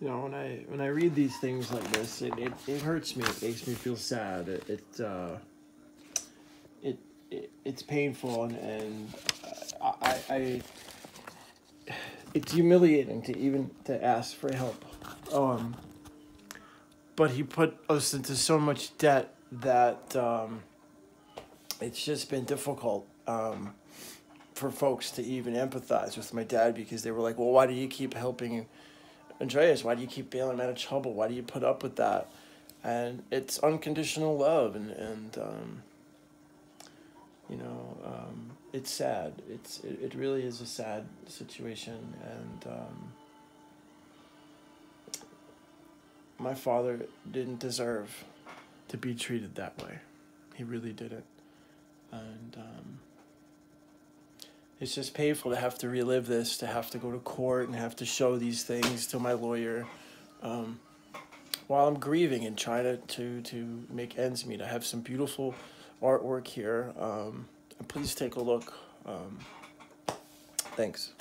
you know when I when I read these things like this, it, it, it hurts me. It makes me feel sad. It it uh, it, it it's painful and and I, I, I it's humiliating to even to ask for help. Um, but he put us into so much debt that um, it's just been difficult um, for folks to even empathize with my dad because they were like, "Well, why do you keep helping Andreas? Why do you keep bailing him out of trouble? Why do you put up with that?" And it's unconditional love, and and um, you know, um, it's sad. It's it, it really is a sad situation, and um, my father didn't deserve to be treated that way. He really didn't, and um, it's just painful to have to relive this, to have to go to court and have to show these things to my lawyer. Um, while I'm grieving and trying to, to, to make ends meet, I have some beautiful artwork here. Um, and please take a look. Um, thanks.